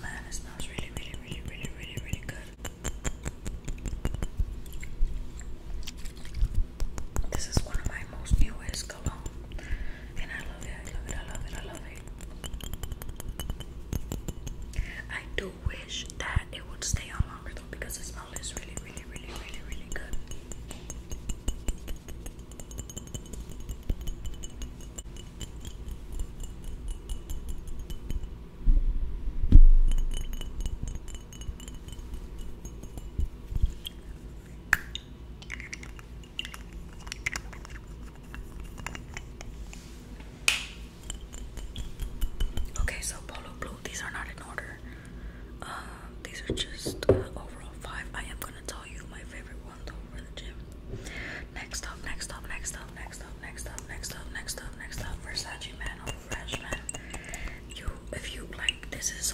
man is this is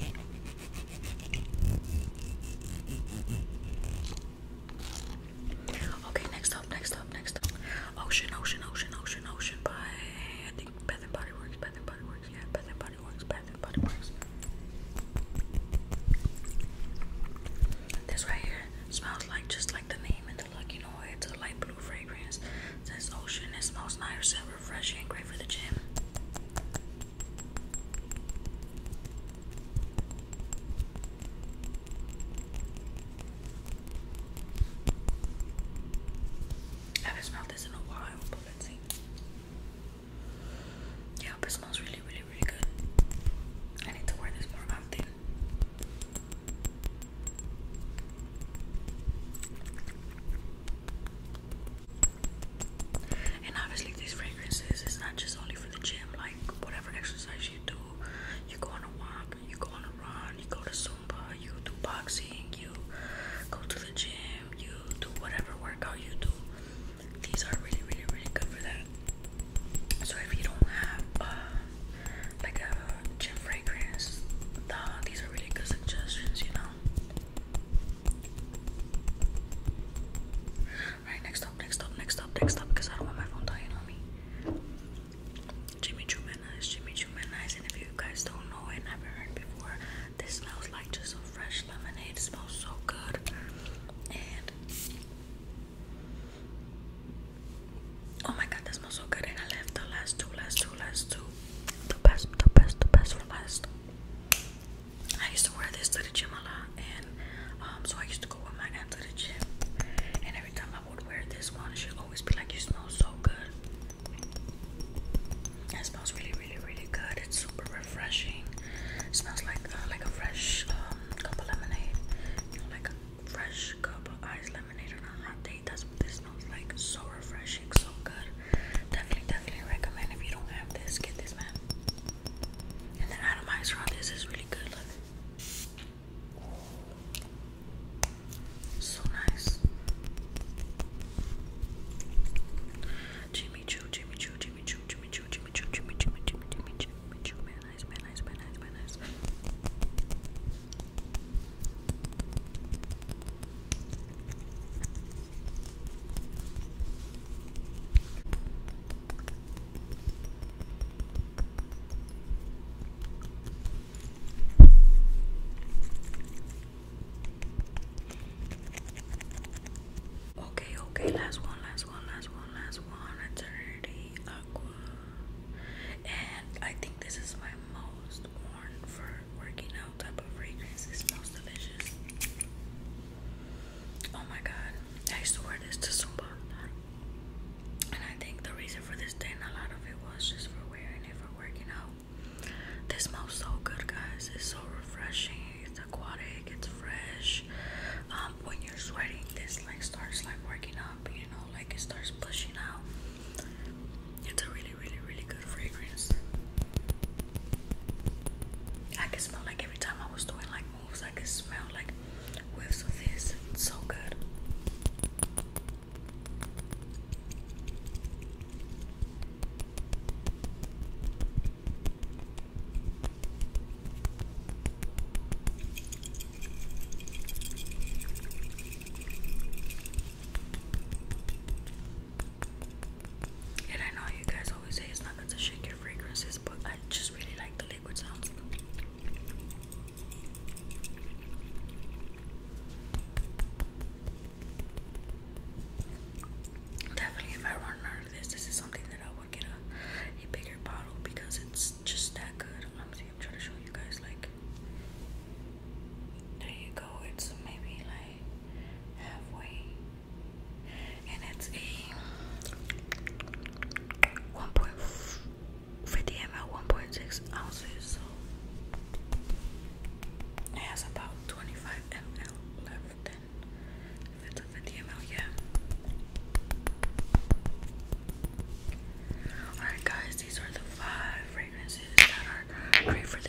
I this in a Okay, last one, smell like factory for